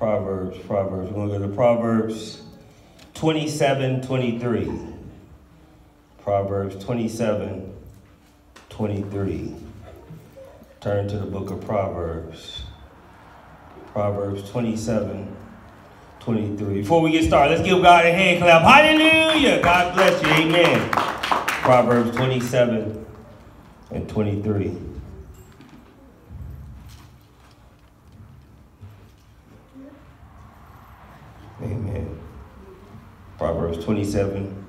Proverbs, Proverbs. We're going to go to Proverbs 27, 23. Proverbs 27, 23. Turn to the book of Proverbs. Proverbs 27, 23. Before we get started, let's give God a hand clap. Hallelujah. God bless you. Amen. Proverbs 27 and 23. Amen. Proverbs 27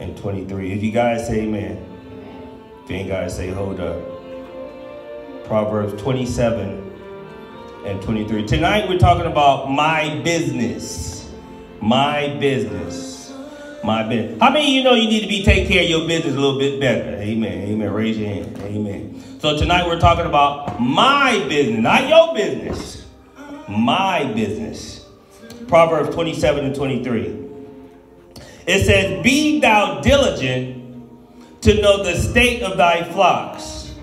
and 23. If you guys say amen, if you ain't guys say hold up. Proverbs 27 and 23. Tonight we're talking about my business. My business. My business. How many of you know you need to be taking care of your business a little bit better? Amen. Amen. Raise your hand. Amen. So tonight we're talking about my business, not your business. My business. Proverbs 27 and 23. It says, Be thou diligent to know the state of thy flocks,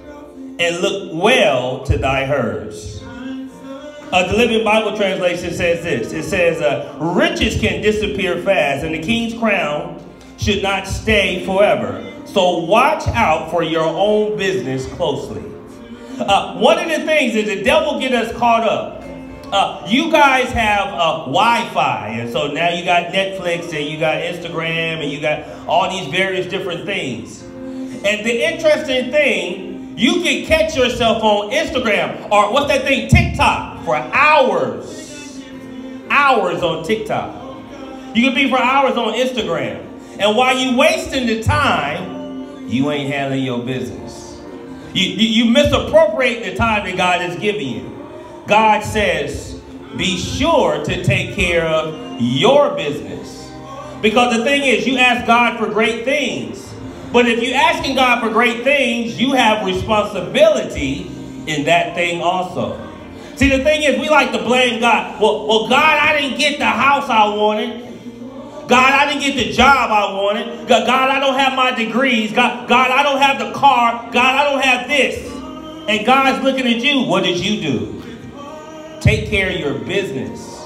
and look well to thy herds. Uh, the Living Bible translation says this. It says, uh, riches can disappear fast, and the king's crown should not stay forever. So watch out for your own business closely. Uh, one of the things is the devil get us caught up uh, you guys have uh, Wi-Fi, and so now you got Netflix and you got Instagram and you got all these various different things. And the interesting thing, you can catch yourself on Instagram or what's that thing, TikTok, for hours, hours on TikTok. You can be for hours on Instagram, and while you wasting the time, you ain't handling your business. You, you, you misappropriate the time that God has given you. God says, be sure to take care of your business. Because the thing is, you ask God for great things. But if you're asking God for great things, you have responsibility in that thing also. See, the thing is, we like to blame God. Well, well, God, I didn't get the house I wanted. God, I didn't get the job I wanted. God, God, I don't have my degrees. God, God, I don't have the car. God, I don't have this. And God's looking at you. What did you do? Take care of your business.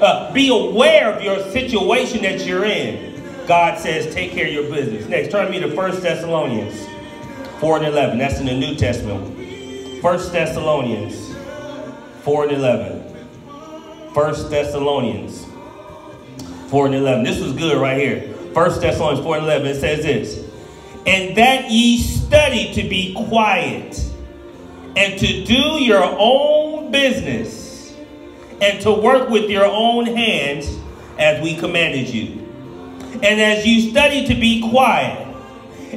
Uh, be aware of your situation that you're in. God says, take care of your business. Next, turn me to 1 Thessalonians 4 and 11. That's in the New Testament. 1 Thessalonians 4 and 11. 1 Thessalonians 4 and 11. This was good right here. 1 Thessalonians 4 and 11. It says this. And that ye study to be quiet and to do your own business and to work with your own hands as we commanded you. And as you study to be quiet,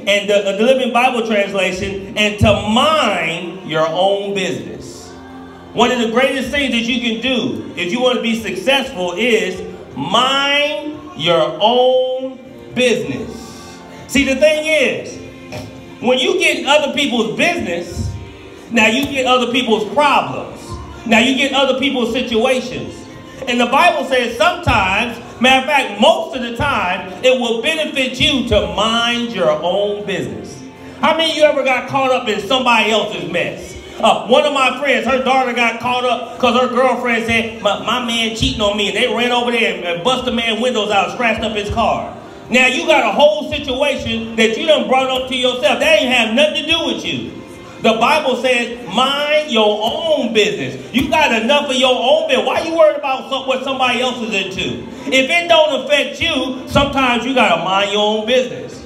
and the, the Living Bible translation, and to mind your own business. One of the greatest things that you can do if you want to be successful is mind your own business. See, the thing is, when you get other people's business, now you get other people's problems. Now you get other people's situations. And the Bible says sometimes, matter of fact, most of the time, it will benefit you to mind your own business. How many of you ever got caught up in somebody else's mess? Uh, one of my friends, her daughter got caught up because her girlfriend said, my, my, man cheating on me. And they ran over there and, and bust the man windows out, scratched up his car. Now you got a whole situation that you done brought up to yourself. That ain't have nothing to do with you. The Bible says, mind your own business. You got enough of your own business. Why you worried about what somebody else is into? If it don't affect you, sometimes you got to mind your own business.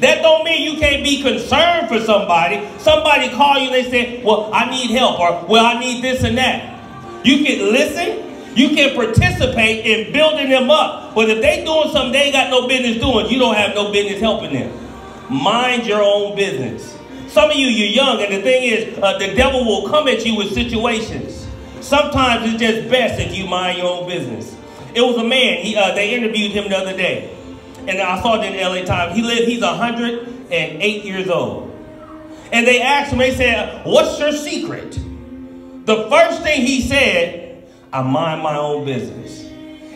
That don't mean you can't be concerned for somebody. Somebody call you and they say, well, I need help or, well, I need this and that. You can listen. You can participate in building them up. But if they doing something they ain't got no business doing, you don't have no business helping them. Mind your own business. Some of you, you're young, and the thing is, uh, the devil will come at you with situations. Sometimes it's just best if you mind your own business. It was a man. He, uh, they interviewed him the other day, and I saw it in LA Times. He lived. He's 108 years old, and they asked him. They said, "What's your secret?" The first thing he said, "I mind my own business,"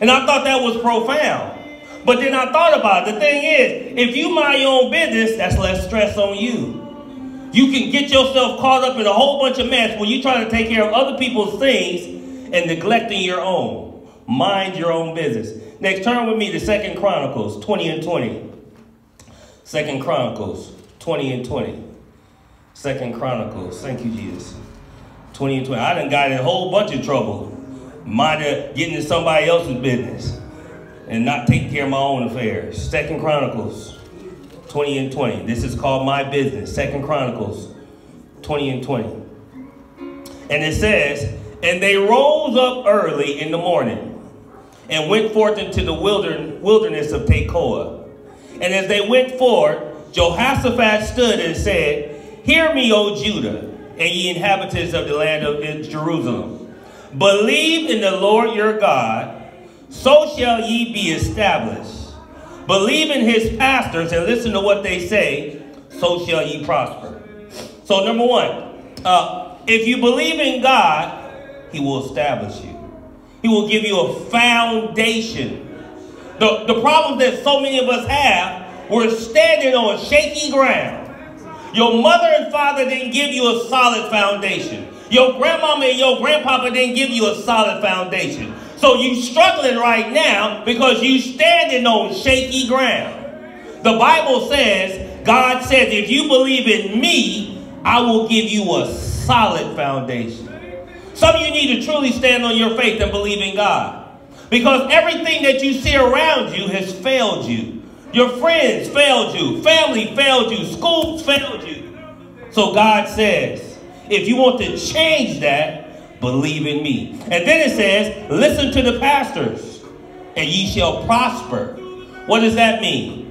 and I thought that was profound. But then I thought about it. The thing is, if you mind your own business, that's less stress on you. You can get yourself caught up in a whole bunch of mess when you're trying to take care of other people's things and neglecting your own. Mind your own business. Next, turn with me to Second Chronicles 20 and 20. Second Chronicles 20 and 20. Second Chronicles. Thank you, Jesus. 20 and 20. I done got in a whole bunch of trouble. Mind getting in somebody else's business and not taking care of my own affairs. Second Chronicles 20 and 20. This is called my business. Second Chronicles 20 and 20. And it says, And they rose up early in the morning and went forth into the wilderness of Tekoa. And as they went forth, Jehoshaphat stood and said, Hear me, O Judah, and ye inhabitants of the land of Jerusalem. Believe in the Lord your God, so shall ye be established. Believe in his pastors and listen to what they say, so shall ye prosper. So, number one, uh, if you believe in God, he will establish you. He will give you a foundation. The, the problem that so many of us have, we're standing on shaky ground. Your mother and father didn't give you a solid foundation. Your grandmama and your grandpapa didn't give you a solid foundation. So you struggling right now because you standing on shaky ground. The Bible says, God says, if you believe in me, I will give you a solid foundation. Some of you need to truly stand on your faith and believe in God. Because everything that you see around you has failed you. Your friends failed you. Family failed you. Schools failed you. So God says, if you want to change that, believe in me. And then it says, listen to the pastors, and ye shall prosper. What does that mean?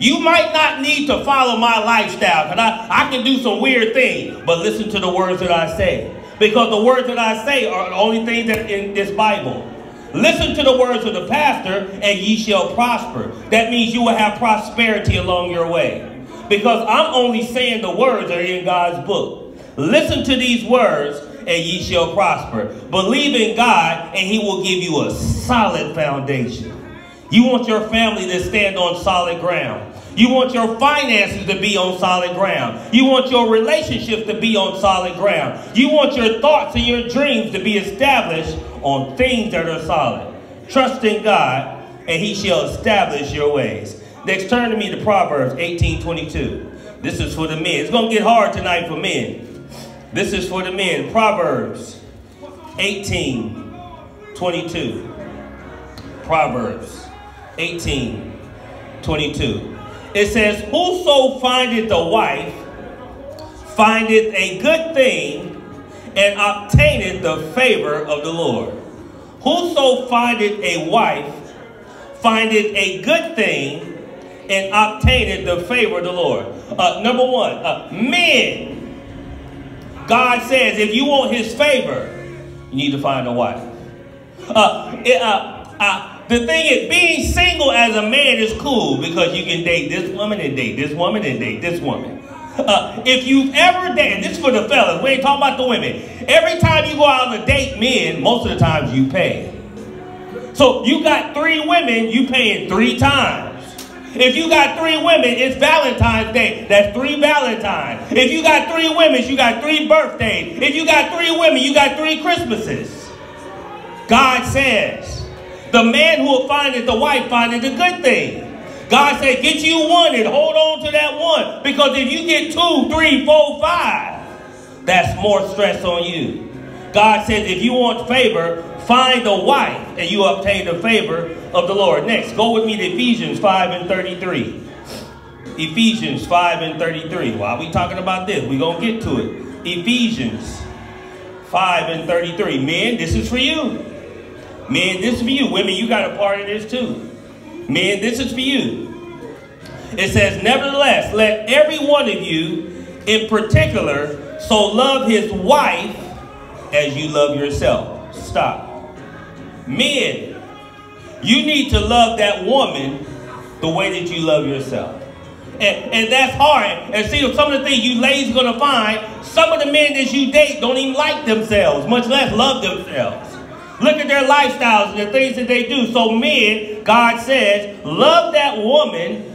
You might not need to follow my lifestyle, because I, I can do some weird things, but listen to the words that I say. Because the words that I say are the only things that in this Bible. Listen to the words of the pastor, and ye shall prosper. That means you will have prosperity along your way. Because I'm only saying the words that are in God's book. Listen to these words, and ye shall prosper. Believe in God, and he will give you a solid foundation. You want your family to stand on solid ground. You want your finances to be on solid ground. You want your relationships to be on solid ground. You want your thoughts and your dreams to be established on things that are solid. Trust in God, and he shall establish your ways. Next, turn to me to Proverbs 18:22. This is for the men. It's going to get hard tonight for men. This is for the men. Proverbs 18:22. Proverbs 18:22. It says, Whoso findeth a wife findeth a good thing and obtaineth the favor of the Lord. Whoso findeth a wife findeth a good thing and obtaineth the favor of the Lord. Uh, number one, uh, men. God says if you want his favor, you need to find a wife. Uh, it, uh, uh the thing is, being single as a man is cool because you can date this woman and date this woman and date this woman. Uh, if you've ever dated, this is for the fellas, we ain't talking about the women. Every time you go out a date men, most of the times you pay. So you got three women, you paying three times. If you got three women, it's Valentine's Day. That's three Valentines. If you got three women, you got three birthdays. If you got three women, you got three Christmases. God says, the man who will find it, the wife find it a good thing. God said, get you one and hold on to that one. Because if you get two, three, four, five, that's more stress on you. God says, if you want favor, find a wife and you obtain the favor of the Lord. Next, go with me to Ephesians 5 and 33. Ephesians 5 and 33. Why are we talking about this, we're going to get to it. Ephesians 5 and 33. Men, this is for you. Men, this is for you. Women, you got a part in this too. Men, this is for you. It says, Nevertheless, let every one of you in particular so love his wife as you love yourself. Stop. Men, you need to love that woman the way that you love yourself. And, and that's hard. And see, some of the things you ladies going to find, some of the men that you date don't even like themselves, much less love themselves. Look at their lifestyles and the things that they do. So, men, God says, love that woman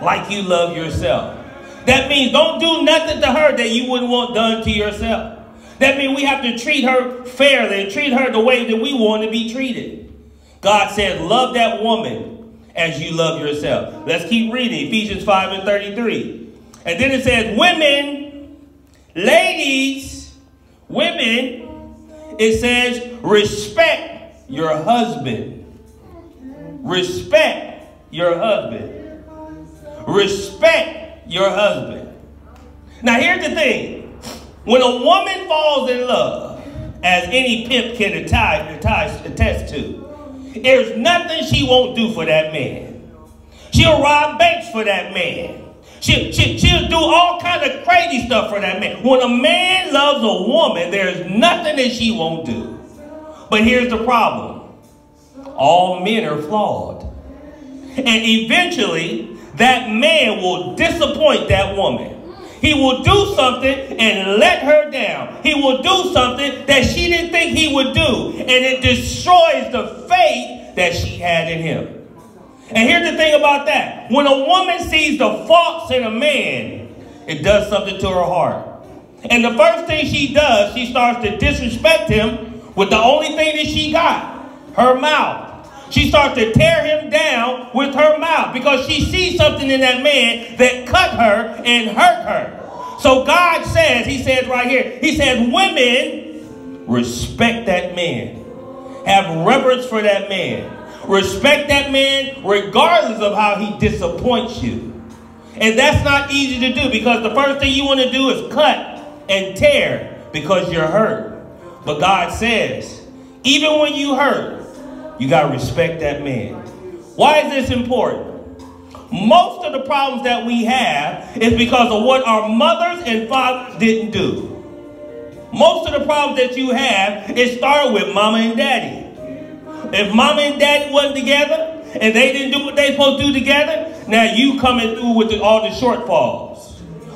like you love yourself. That means don't do nothing to her that you wouldn't want done to yourself. That means we have to treat her fairly and treat her the way that we want to be treated. God said, love that woman as you love yourself. Let's keep reading Ephesians 5 and 33. And then it says, women, ladies, women, it says, respect your husband. Respect your husband. Respect your husband. Now, here's the thing when a woman falls in love, as any pimp can attest to, there's nothing she won't do for that man. She'll rob banks for that man. She, she, she'll do all kind of crazy stuff for that man. When a man loves a woman, there's nothing that she won't do. But here's the problem. All men are flawed. And eventually, that man will disappoint that woman. He will do something and let her down. He will do something that she didn't think he would do. And it destroys the faith that she had in him. And here's the thing about that. When a woman sees the faults in a man, it does something to her heart. And the first thing she does, she starts to disrespect him with the only thing that she got, her mouth. She starts to tear him down with her mouth because she sees something in that man that cut her and hurt her. So God says, He says right here, He says, women, respect that man. Have reverence for that man. Respect that man regardless of how he disappoints you. And that's not easy to do because the first thing you want to do is cut and tear because you're hurt. But God says, even when you hurt, you got to respect that man. Why is this important? Most of the problems that we have is because of what our mothers and fathers didn't do. Most of the problems that you have, it started with mama and daddy. If mama and daddy wasn't together and they didn't do what they supposed to do together, now you coming through with the, all the shortfalls,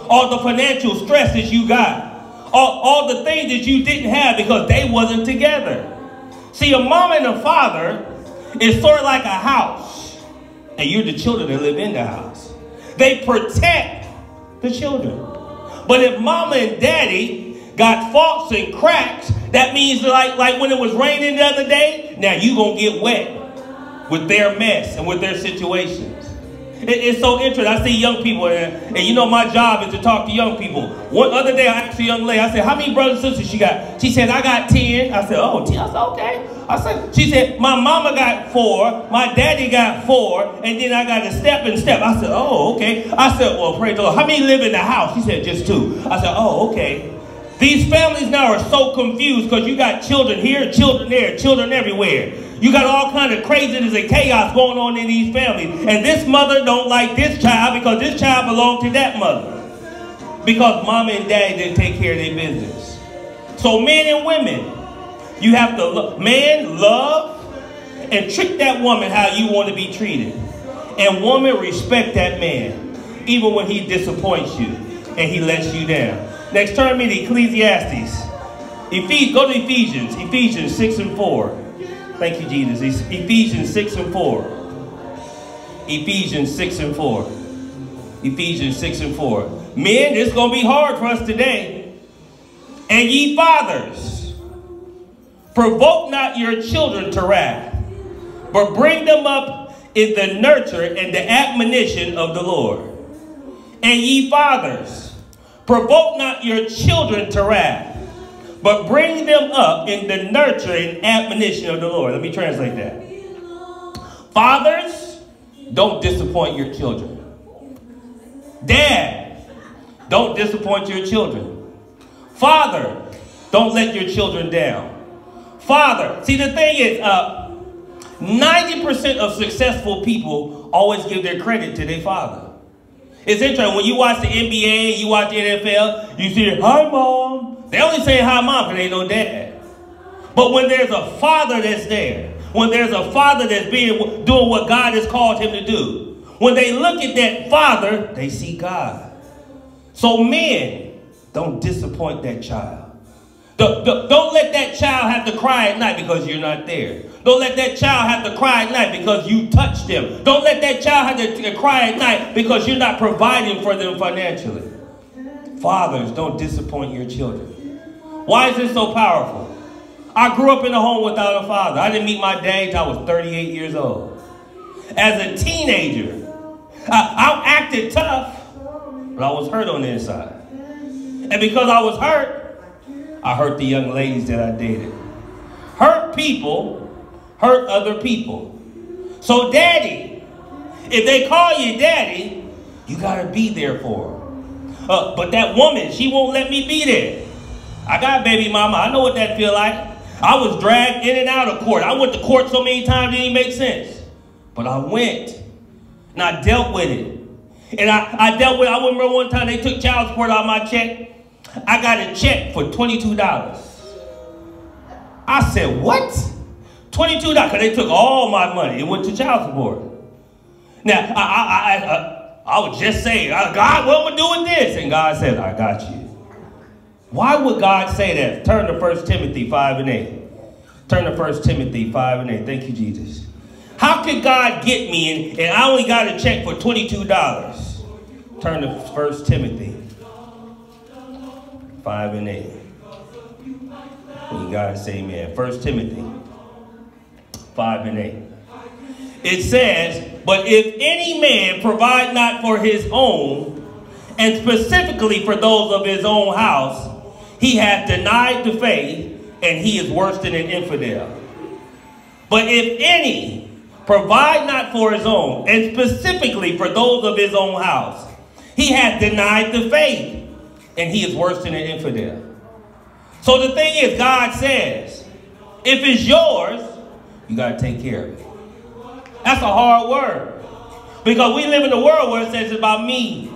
all the financial stresses you got, all, all the things that you didn't have because they wasn't together. See, a mom and a father is sort of like a house, and you're the children that live in the house. They protect the children. But if mama and daddy got faults and cracks, that means like, like when it was raining the other day, now you to get wet with their mess and with their situations. It, it's so interesting. I see young people, and, and, you know my job is to talk to young people. One other day, I asked a young lady, I said, how many brothers and sisters she got? She said, I got 10. I said, oh, 10. I said, okay. I said, she said, my mama got four, my daddy got four, and then I got a step and step. I said, oh, okay. I said, well, praise the Lord. How many live in the house? She said, just two. I said, oh, okay. These families now are so confused because you got children here, children there, children everywhere. You got all kind of craziness and chaos going on in these families. And this mother don't like this child because this child belonged to that mother. Because mom and dad didn't take care of their business. So men and women, you have to, lo- man, love and trick that woman how you want to be treated. And woman, respect that man, even when he disappoints you and he lets you down. Next, turn me to Ecclesiastes. Ephes- go to Ephesians, Ephesians 6 and 4. Thank you, Jesus. Ephesians 6 and 4. Ephesians 6 and 4. Ephesians 6 and 4. Men, it's going to be hard for us today. And ye fathers, provoke not your children to wrath, but bring them up in the nurture and the admonition of the Lord. And ye fathers, provoke not your children to wrath, but bring them up in the nurture and admonition of the Lord. Let me translate that. Fathers, don't disappoint your children. Dad, don't disappoint your children. Father, don't let your children down. Father, see the thing is, uh, 90% of successful people always give their credit to their father. It's interesting, when you watch the NBA, you watch the NFL, you see, hi mom, they only say hi, mom, because ain't no dad. But when there's a father that's there, when there's a father that's being doing what God has called him to do, when they look at that father, they see God. So men, don't disappoint that child. Don't, don't, let that child have to cry at night because you're not there. Don't let that child have to cry at night because you touched them. Don't let that child have to cry at night because you're not providing for them financially. Fathers, don't disappoint your children. Why is this so powerful? I grew up in a home without a father. I didn't meet my dad until I was 38 years old. As a teenager, I, I acted tough, but I was hurt on the inside. And because I was hurt, I hurt the young ladies that I dated. Hurt people hurt other people. So, daddy, if they call you daddy, you got to be there for them. Uh, but that woman, she won't let me be there. I got baby mama. I know what that feel like. I was dragged in and out of court. I went to court so many times it didn't make sense. But I went. And I dealt with it. And I, I dealt with, I remember one time they took child support out of my check. I got a check for $22. I said, what? $22, because they took all my money. It went to child support. Now, I, I, I, I, I would just say, God, what am I doing this? And God said, I got you. Why would God say that? Turn to 1 Timothy 5 and 8. Turn to 1 Timothy 5 and 8. Thank you, Jesus. How could God get me and, and I only got a check for $22? Turn to 1 Timothy 5 and 8. You guys say amen. 1 Timothy 5 and 8. It says, But if any man provide not for his own, and specifically for those of his own house, he hath denied the faith, and he is worse than an infidel. But if any provide not for his own, and specifically for those of his own house. He hath denied the faith, and he is worse than an infidel. So the thing is, God says, if it's yours, you got to take care of it. That's a hard word. Because we live in a world where it says it's about me.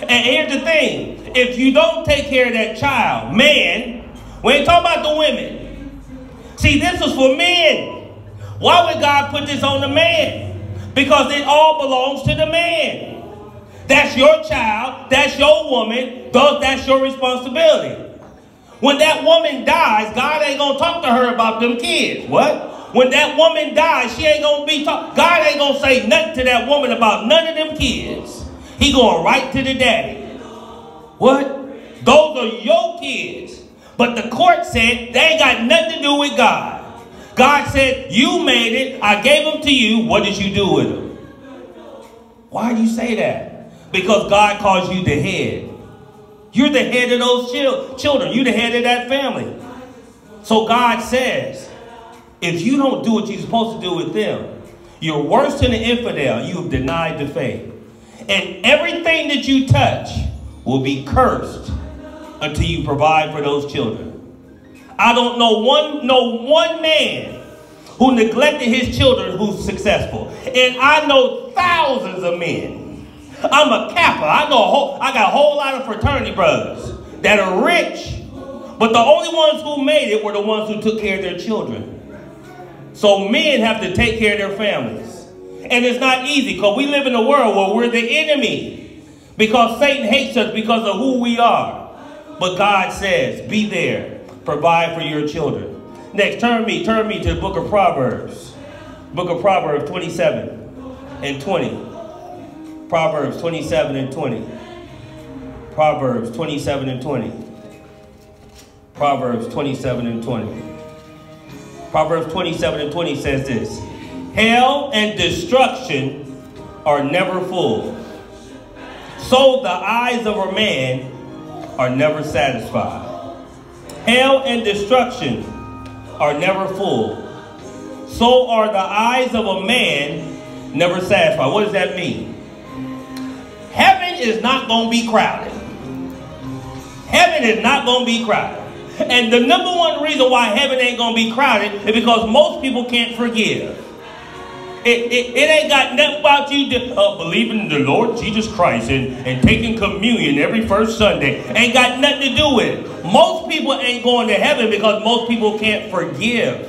And here's the thing if you don't take care of that child, man, we ain't talking about the women. See, this is for men. Why would God put this on the man? Because it all belongs to the man. That's your child, that's your woman, that's your responsibility. When that woman dies, God ain't gonna talk to her about them kids. What? When that woman dies, she ain't gonna be talk. God ain't gonna say nothing to that woman about none of them kids. He going right to the daddy. What? Those are your kids. But the court said they got nothing to do with God. God said, You made it. I gave them to you. What did you do with them? Why do you say that? Because God calls you the head. You're the head of those children. You're the head of that family. So God says, if you don't do what you're supposed to do with them, you're worse than an infidel. You have denied the faith. And everything that you touch will be cursed until you provide for those children. I don't know one, know one man who neglected his children who's successful. And I know thousands of men. I'm a Kappa. I know whole, I got a whole lot of fraternity brothers that are rich. But the only ones who made it were the ones who took care of their children. So men have to take care of their families. And it's not easy because we live in a world where we're the enemy. Because Satan hates us because of who we are. But God says, be there provide for your children. Next, turn me, turn me to the book of Proverbs. Book of Proverbs 27 and 20. Proverbs 27 and 20. Proverbs 27 and 20. Proverbs 27 and 20. Proverbs 27 and 20 says this Hell and destruction are never full. So the eyes of a man are never satisfied. Hell and destruction are never full. So are the eyes of a man never satisfied. What does that mean? Heaven is not going to be crowded. Heaven is not going to be crowded. And the number one reason why heaven ain't going to be crowded is because most people can't forgive. It, it, it, ain't got nothing about you to, uh, believing in the Lord Jesus Christ and, and taking communion every first Sunday. Ain't got nothing to do with it. Most people ain't going to heaven because most people can't forgive.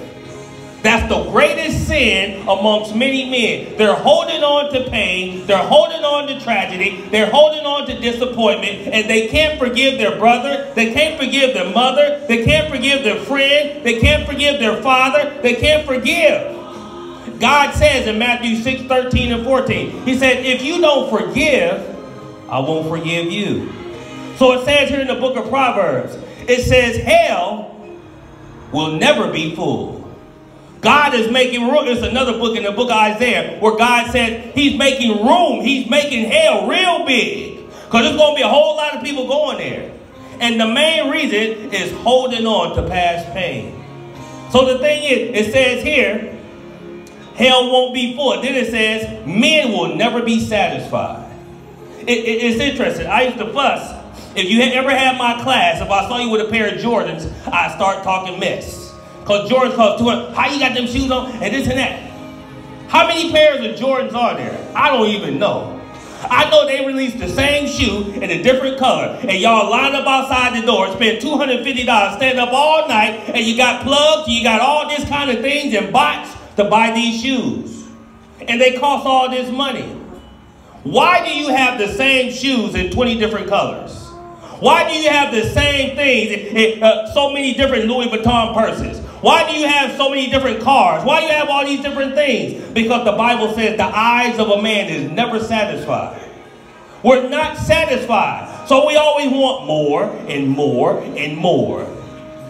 That's the greatest sin amongst many men. They're holding on to pain, they're holding on to tragedy, they're holding on to disappointment, and they can't forgive their brother, they can't forgive their mother, they can't forgive their friend, they can't forgive their father, they can't forgive. God says in Matthew 6 13 and 14, He said, If you don't forgive, I won't forgive you. So it says here in the book of Proverbs, it says, Hell will never be full. God is making room. There's another book in the book of Isaiah where God said he's making room. He's making hell real big. Because there's going to be a whole lot of people going there. And the main reason is holding on to past pain. So the thing is, it says here, hell won't be full. Then it says, men will never be satisfied. It, it, it's interesting. I used to fuss. If you had ever had my class, if I saw you with a pair of Jordans, I'd start talking mess. Because Jordans cost 200 How you got them shoes on? And this and that. How many pairs of Jordans are there? I don't even know. I know they released the same shoe in a different color, and y'all line up outside the door, spend $250, stand up all night, and you got plugs, you got all this kind of things and bots to buy these shoes. And they cost all this money. Why do you have the same shoes in 20 different colors? Why do you have the same things, uh, so many different Louis Vuitton purses? Why do you have so many different cars? Why do you have all these different things? Because the Bible says the eyes of a man is never satisfied. We're not satisfied. So we always want more and more and more.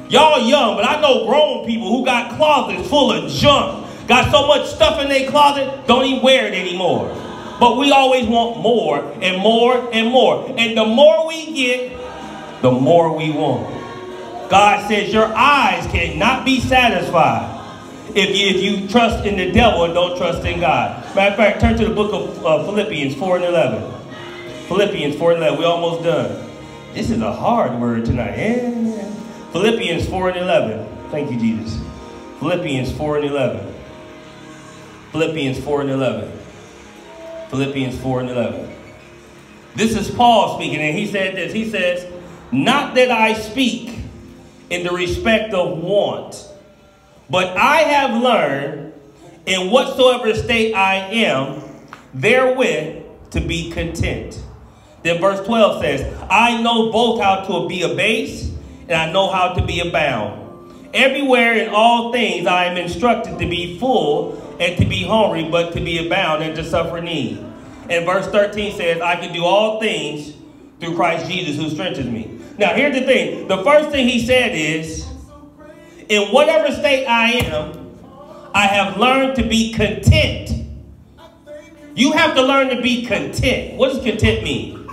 Y'all young, but I know grown people who got closets full of junk. Got so much stuff in their closet, don't even wear it anymore. But we always want more and more and more. And the more we get, the more we want. God says your eyes cannot be satisfied if you, if you trust in the devil and don't trust in God. Matter of fact, turn to the book of uh, Philippians 4 and 11. Philippians 4 and 11. We're almost done. This is a hard word tonight. Yeah. Philippians 4 and 11. Thank you, Jesus. Philippians 4 and 11. Philippians 4 and 11. Philippians 4 and 11. This is Paul speaking, and he said this. He says, Not that I speak in the respect of want. But I have learned in whatsoever state I am, therewith to be content. Then verse 12 says, I know both how to be abased and I know how to be abound. Everywhere in all things I am instructed to be full and to be hungry, but to be abound and to suffer need. And verse 13 says, I can do all things through Christ Jesus who strengthens me. Now, here's the thing. The first thing he said is, in whatever state I am, I have learned to be content. You have to learn to be content. What does content mean?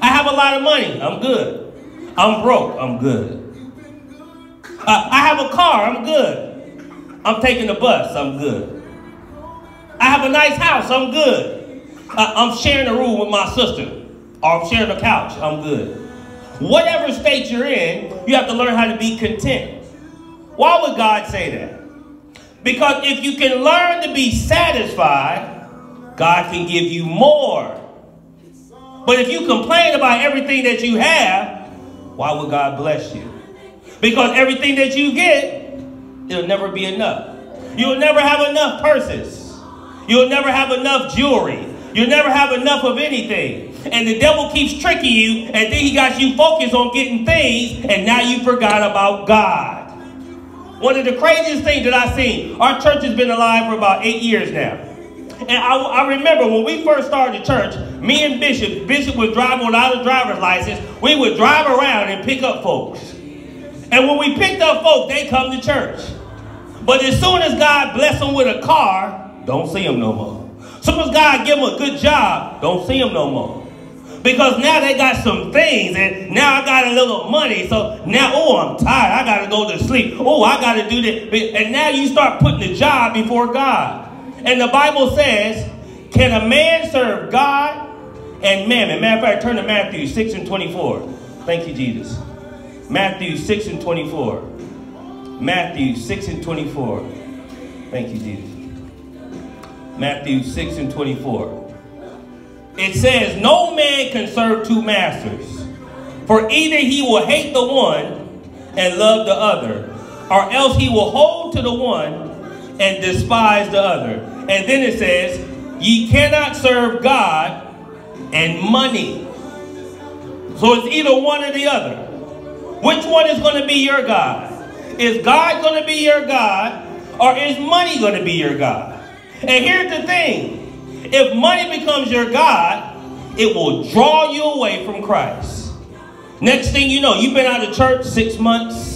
I have a lot of money. I'm good. I'm broke. I'm good. Uh, I have a car. I'm good. I'm taking the bus. I'm good. I have a nice house. I'm good. Uh, I'm sharing a room with my sister. Or I'm sharing a couch. I'm good. Whatever state you're in, you have to learn how to be content. Why would God say that? Because if you can learn to be satisfied, God can give you more. But if you complain about everything that you have, why would God bless you? Because everything that you get, it'll never be enough. You'll never have enough purses. You'll never have enough jewelry. You'll never have enough of anything. And the devil keeps tricking you, and then he got you focused on getting things, and now you forgot about God. One of the craziest things that I've seen, our church has been alive for about eight years now. And I, I, remember when we first started the church, me and Bishop, Bishop was driving without a driver's license. We would drive around and pick up folks. And when we picked up folks, they come to church. But as soon as God bless them with a car, don't see them no more. As soon as God give them a good job, don't see them no more. Because now they got some things, and now I got a little money. So now, oh, I'm tired. I got to go to sleep. Oh, I got to do this. And now you start putting the job before God. And the Bible says, can a man serve God and mammon? Matter of fact, turn to Matthew 6 and 24. Thank you, Jesus. Matthew 6 and 24. Matthew 6 and 24. Thank you, Jesus. Matthew 6 and 24 it says, No man can serve two masters, for either he will hate the one and love the other, or else he will hold to the one and despise the other. And then it says, Ye cannot serve God and money. So it's either one or the other. Which one is going to be your God? Is God going to be your God, or is money going to be your God? And here's the thing if money becomes your God, it will draw you away from Christ. Next thing you know, you've been out of church six months,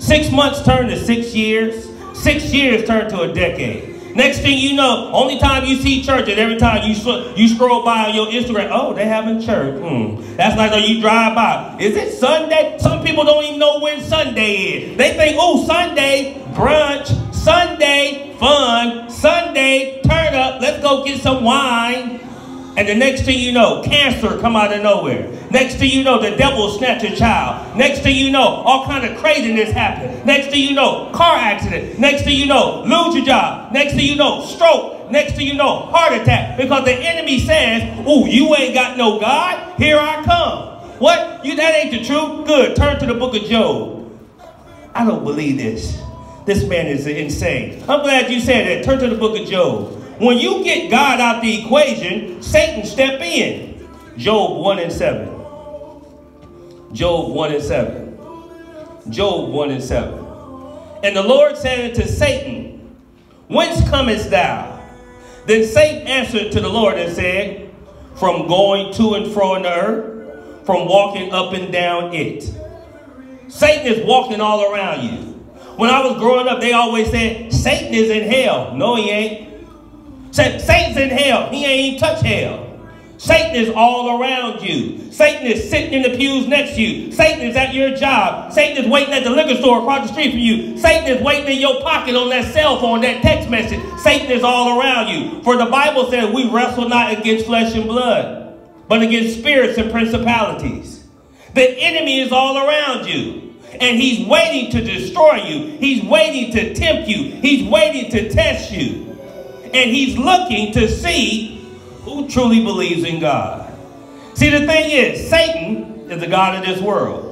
Six months turned to six years. Six years turned to a decade. Next thing you know, only time you see church is every time you you scroll by on your Instagram. Oh, they having church. Hmm. That's like when you drive by. Is it Sunday? Some people don't even know when Sunday is. They think, oh, Sunday brunch, Sunday fun, Sunday turn up. Let's go get some wine. And the next thing you know, cancer come out of nowhere. Next thing you know, the devil snatch a child. Next thing you know, all kind of craziness happen. Next thing you know, car accident. Next thing you know, lose your job. Next thing you know, stroke. Next thing you know, heart attack. Because the enemy says, oh, you ain't got no God. Here I come. What? You that ain't the truth? Good. Turn to the book of Job. I don't believe this. This man is insane. I'm glad you said that. Turn to the book of Job. When you get God out the equation, Satan step in. Job 1 and 7. Job 1 and 7. Job 1 and 7. And the Lord said unto Satan, Whence comest thou? Then Satan answered to the Lord and said, From going to and fro in the earth, from walking up and down it. Satan is walking all around you. When I was growing up, they always said, Satan is in hell. No, he ain't. Satan's in hell. He ain't even touched hell. Satan is all around you. Satan is sitting in the pews next to you. Satan is at your job. Satan is waiting at the liquor store across the street from you. Satan is waiting in your pocket on that cell phone, that text message. Satan is all around you. For the Bible says we wrestle not against flesh and blood, but against spirits and principalities. The enemy is all around you. And he's waiting to destroy you. He's waiting to tempt you. He's waiting to test you and he's looking to see who truly believes in God. See, the thing is, Satan is the God of this world.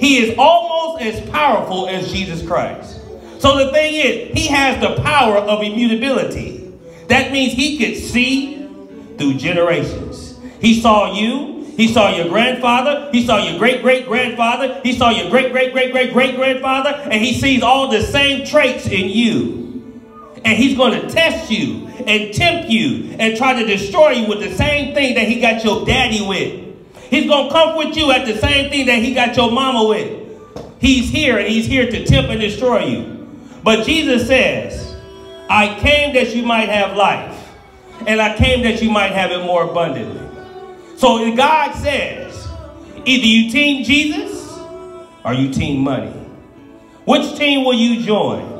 He is almost as powerful as Jesus Christ. So the thing is, he has the power of immutability. That means he could see through generations. He saw you, he saw your grandfather, he saw your great great grandfather, he saw your great great great great great grandfather, and he sees all the same traits in you. And he's going to test you and tempt you and try to destroy you with the same thing that he got your daddy with. He's going to comfort you at the same thing that he got your mama with. He's here and he's here to tempt and destroy you. But Jesus says, I came that you might have life. And I came that you might have it more abundantly. So God says, either you team Jesus or you team money. Which team will you join?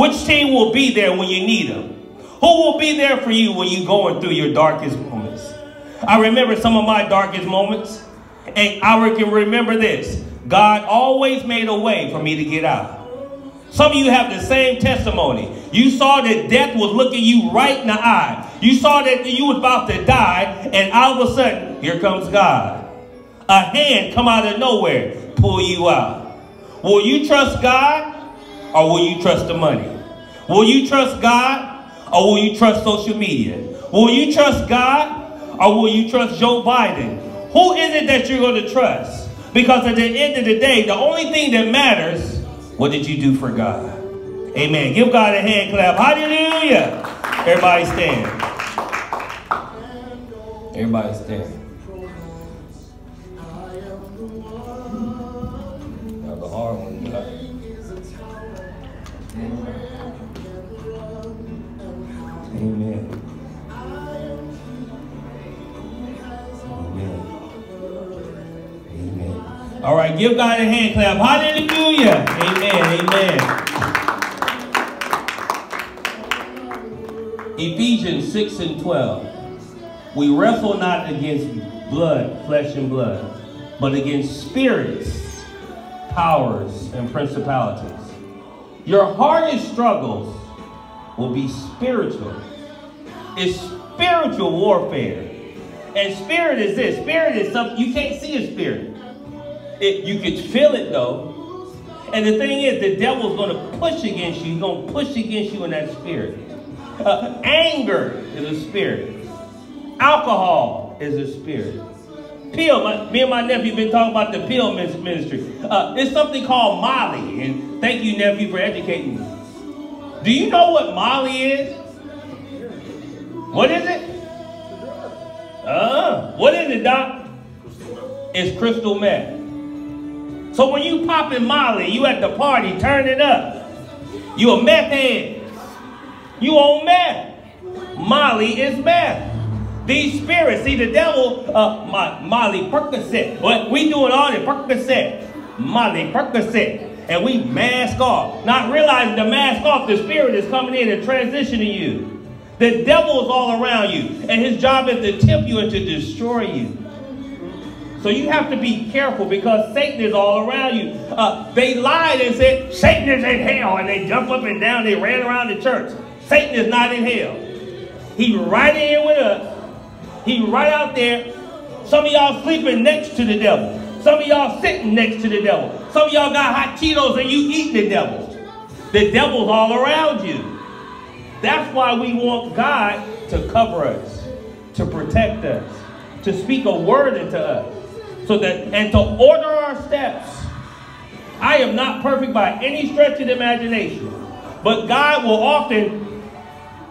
Which team will be there when you need them? Who will be there for you when you're going through your darkest moments? I remember some of my darkest moments, and I can remember this. God always made a way for me to get out. Some of you have the same testimony. You saw that death was looking you right in the eye. You saw that you was about to die, and all of a sudden, here comes God. A hand come out of nowhere, pull you out. Will you trust God or will you trust the money? Will you trust God or will you trust social media? Will you trust God or will you trust Joe Biden? Who is it that you're going to trust? Because at the end of the day, the only thing that matters, what did you do for God? Amen. Give God a hand clap. Hallelujah. Everybody stand. Everybody stand. Give God a hand clap. Hallelujah. Amen. Amen. Ephesians 6 and 12. We wrestle not against blood, flesh and blood, but against spirits, powers, and principalities. Your hardest struggles will be spiritual it's spiritual warfare. And spirit is this. Spirit is something, you can't see a spirit. It, you can feel it though. And the thing is, the devil's going to push against you. He's going to push against you in that spirit. Uh, anger is a spirit. Alcohol is a spirit. Pill, my, me and my nephew been talking about the pill ministry. Uh, it's something called Molly. And thank you, nephew, for educating me. Do you know what Molly is? What is it? Uh, what is it, Doc? It's crystal meth. So when you popping Molly, you at the party, turn it up. You a meth head. You on meth. Molly is meth. These spirits, see the devil, uh, my, Molly Percocet. What we doing all the Percocet, Molly Percocet, and we mask off, not realizing the mask off. The spirit is coming in and transitioning you. The devil is all around you, and his job is to tempt you and to destroy you. So you have to be careful because Satan is all around you. Uh, they lied and said Satan is in hell, and they jumped up and down. They ran around the church. Satan is not in hell. He's right in with us. He's right out there. Some of y'all sleeping next to the devil. Some of y'all sitting next to the devil. Some of y'all got hot Cheetos and you eat the devil. The devil's all around you. That's why we want God to cover us, to protect us, to speak a word into us, so that and to order our steps. I am not perfect by any stretch of the imagination, but God will often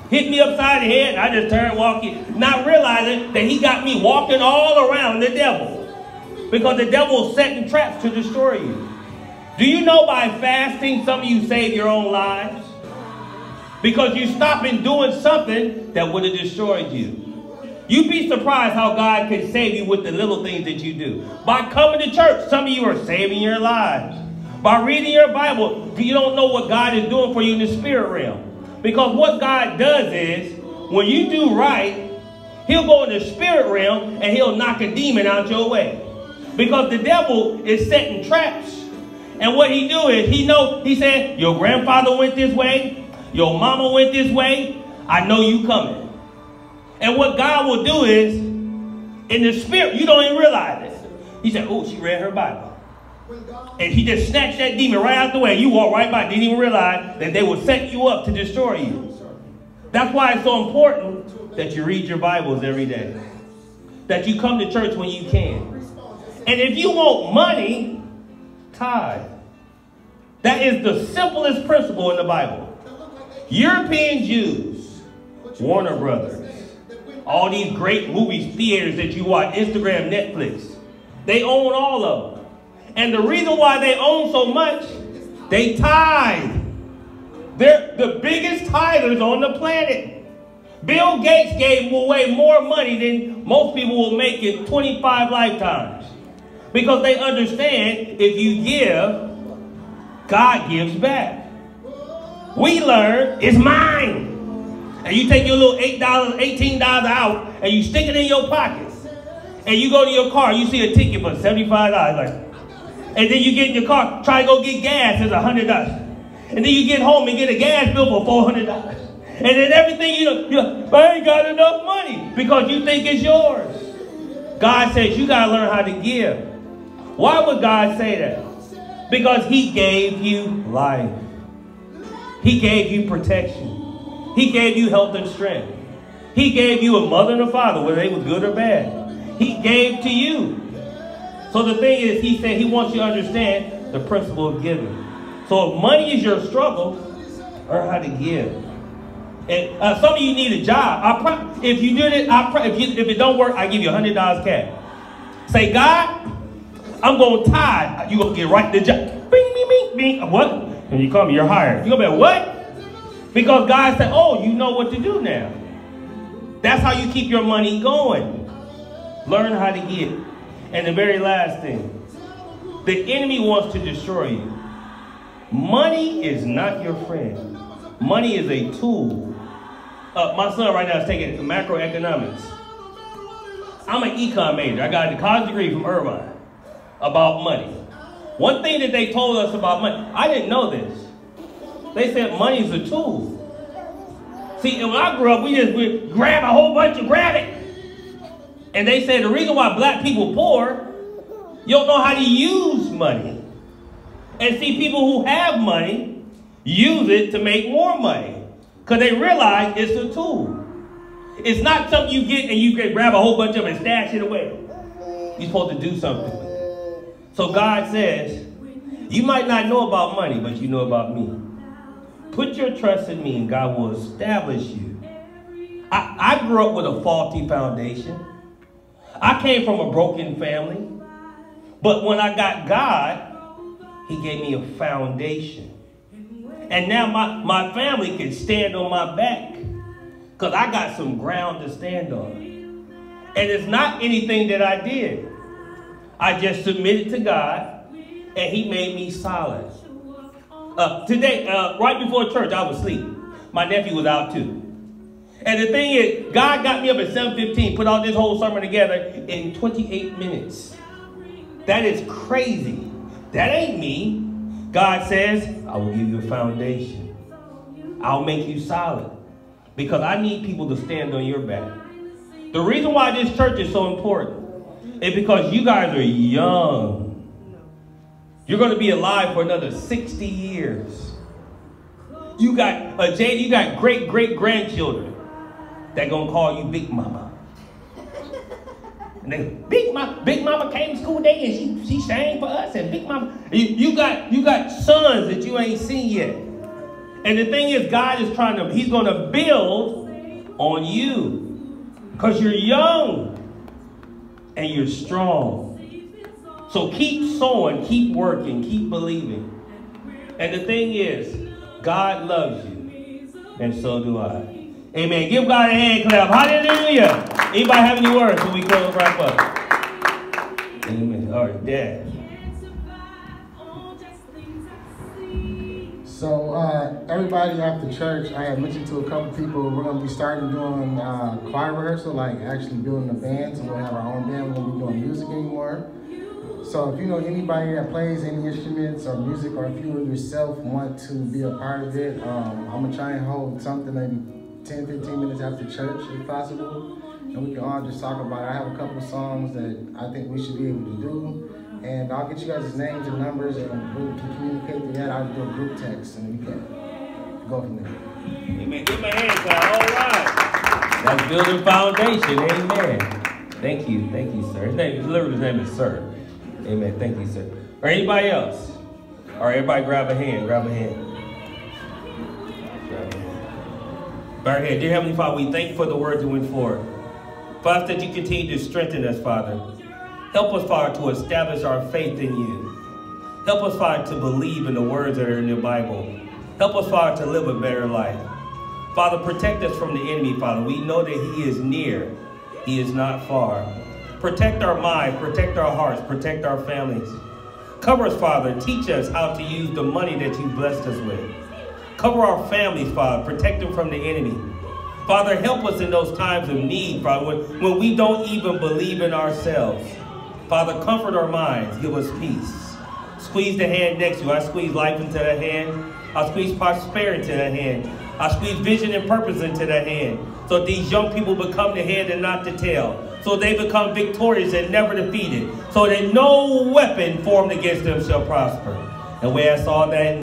hit me upside the head, I just turn walking, not realizing that he got me walking all around the devil. Because the devil is setting traps to destroy you. Do you know by fasting, some of you save your own lives? Because you stop in doing something that would have destroyed you. You'd be surprised how God can save you with the little things that you do. By coming to church, some of you are saving your lives. By reading your Bible, you don't know what God is doing for you in the spirit realm. Because what God does is, when you do right, he'll go in the spirit realm and he'll knock a demon out your way. Because the devil is setting traps. And what he do is, he know, he said, your grandfather went this way, your mama went this way, I know you coming. And what God will do is, in the spirit, you don't even realize it. He said, oh, she read her Bible. And he just snatched that demon right out the way. You walk right by, didn't even realize that they would set you up to destroy you. That's why it's so important that you read your Bibles every day. That you come to church when you can. And if you want money, tithe. That is the simplest principle in the Bible. European Jews, Warner Brothers, all these great movie theaters that you watch, Instagram, Netflix, they own all of them. And the reason why they own so much, they tithe. They're the biggest tithers on the planet. Bill Gates gave away more money than most people will make in 25 lifetimes. Because they understand if you give, God gives back. We learn it's mine. And you take your little $8, $18 out and you stick it in your pocket. And you go to your car, you see a ticket for $75. Like, and then you get in your car, try to go get gas, it's a hundred dollars. And then you get home and get a gas bill for four hundred dollars. And then everything you know, you I ain't got enough money because you think it's yours. God says you gotta learn how to give. Why would God say that? Because He gave you life. He gave you protection. He gave you health and strength. He gave you a mother and a father, whether they were good or bad. He gave to you. So the thing is, he said he wants you to understand the principle of giving. So if money is your struggle, learn how to give. And uh, some of you need a job. I if you did it, I if, you, if it don't work, I give you hundred dollars cash. Say, God, I'm going to tithe. You gonna get right the job. Bing, bing, bing, bing. What? When you come, you're hired. You gonna be like, what? Because God said, oh, you know what to do now. That's how you keep your money going. Learn how to give. And the very last thing, the enemy wants to destroy you. Money is not your friend. Money is a tool. Uh, my son right now is taking macroeconomics. I'm an econ major. I got a college degree from Irvine about money. One thing that they told us about money, I didn't know this. They said money is a tool. See, when I grew up, we just we grab a whole bunch of grab it. And they say the reason why black people poor, you don't know how to use money. And see, people who have money use it to make more money. Because they realize it's a tool. It's not something you get and you grab a whole bunch of it and stash it away. You're supposed to do something. So God says, you might not know about money, but you know about me. Put your trust in me and God will establish you. I, I grew up with a faulty foundation. I came from a broken family. But when I got God, He gave me a foundation. And now my, my family can stand on my back because I got some ground to stand on. And it's not anything that I did. I just submitted to God and He made me solid. Uh, today, uh, right before church, I was asleep. My nephew was out too. And the thing is, God got me up at 7.15, put all this whole sermon together in 28 minutes. That is crazy. That ain't me. God says, I will give you a foundation. I'll make you solid. Because I need people to stand on your back. The reason why this church is so important is because you guys are young. You're going to be alive for another 60 years. You got, uh, Jade, you got great, great grandchildren that going to call you Big Mama. And they, Big Mama, Big Mama came to school today and she, she sang for us. And Big Mama, you, you got you got sons that you ain't seen yet. And the thing is, God is trying to, He's going to build on you. Because you're young and you're strong. So keep sowing, keep working, keep believing. And the thing is, God loves you, and so do I. Amen. Give God a hand clap. Hallelujah. Anybody have any words when we close wrap up? Amen. All right, Dad. So uh, everybody after church, I had mentioned to a couple people we're gonna be starting doing uh, choir rehearsal, like actually building a band. So we'll have our own band. We're gonna be doing music anymore. So if you know anybody that plays any instruments or music, or if you yourself want to be a part of it, um, I'm gonna try and hold something maybe 10, 15 minutes after church if possible. And we can all just talk about it. I have a couple of songs that I think we should be able to do. And I'll get you guys' names and numbers and we can communicate to that. I'll do a group text and we can go from there. Amen. Give my hand clap. All right. That's building foundation. Amen. Thank you. Thank you, sir. His name is literally his name is Sir. Amen. Thank you, sir. Or anybody else? All right, everybody grab a hand. Grab a hand. Bow your head. Dear Heavenly Father, we thank you for the words that went forward. Father, that you continue to strengthen us, Father. Help us, Father, to establish our faith in you. Help us, Father, to believe in the words that are in the Bible. Help us, Father, to live a better life. Father, protect us from the enemy, Father. We know that he is near. He is not far. Protect our minds, protect our hearts, protect our families. Cover us, Father. Teach us how to use the money that you blessed us with. Cover our families, Father. Protect them from the enemy. Father, help us in those times of need, Father, when, when we don't even believe in ourselves. Father, comfort our minds. Give us peace. Squeeze the hand next to you. I squeeze life into the hand. I squeeze prosperity into the hand. I squeeze vision and purpose into the hand. So these young people become the head and not the tail. So they become victorious and never defeated. So that no weapon formed against them shall prosper. And we I saw that